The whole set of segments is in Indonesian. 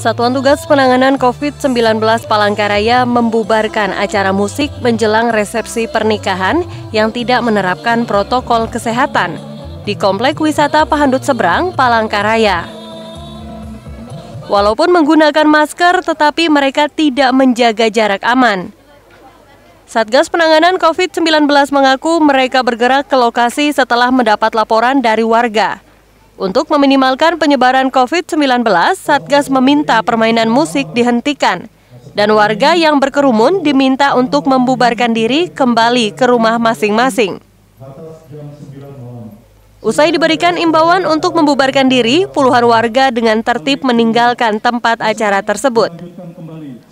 Satuan Tugas Penanganan COVID-19 Palangkaraya membubarkan acara musik menjelang resepsi pernikahan yang tidak menerapkan protokol kesehatan di Komplek Wisata Pahandut Seberang, Palangkaraya. Walaupun menggunakan masker, tetapi mereka tidak menjaga jarak aman. Satgas Penanganan COVID-19 mengaku mereka bergerak ke lokasi setelah mendapat laporan dari warga. Untuk meminimalkan penyebaran COVID-19, Satgas meminta permainan musik dihentikan dan warga yang berkerumun diminta untuk membubarkan diri kembali ke rumah masing-masing. Usai diberikan imbauan untuk membubarkan diri, puluhan warga dengan tertib meninggalkan tempat acara tersebut.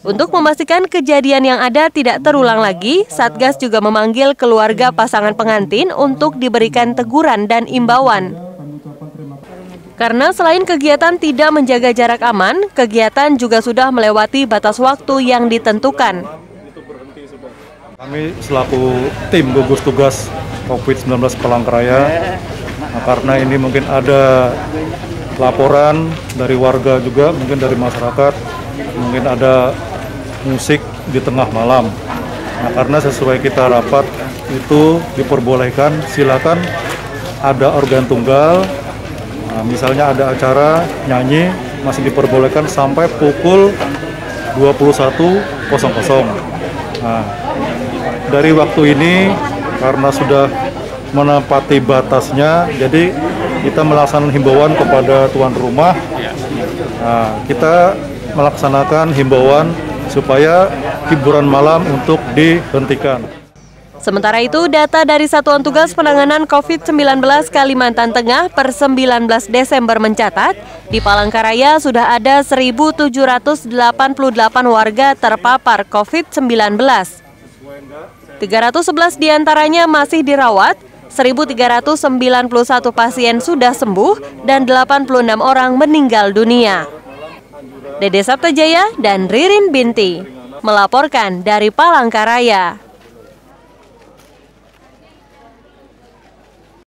Untuk memastikan kejadian yang ada tidak terulang lagi, Satgas juga memanggil keluarga pasangan pengantin untuk diberikan teguran dan imbauan. Karena selain kegiatan tidak menjaga jarak aman, kegiatan juga sudah melewati batas waktu yang ditentukan. Kami selaku tim gugus tugas COVID-19 Palangkaraya, nah, karena ini mungkin ada laporan dari warga juga, mungkin dari masyarakat, mungkin ada musik di tengah malam. Nah, karena sesuai kita rapat itu diperbolehkan, silakan ada organ tunggal Nah, misalnya ada acara nyanyi masih diperbolehkan sampai pukul 21.00. Nah, dari waktu ini karena sudah menempati batasnya, jadi kita melaksanakan himbauan kepada tuan rumah. Nah, kita melaksanakan himbauan supaya hiburan malam untuk dihentikan. Sementara itu, data dari Satuan Tugas Penanganan COVID-19 Kalimantan Tengah per 19 Desember mencatat, di Palangkaraya sudah ada 1.788 warga terpapar COVID-19. 311 di antaranya masih dirawat, 1.391 pasien sudah sembuh, dan 86 orang meninggal dunia. Dede Sabtajaya dan Ririn Binti melaporkan dari Palangkaraya.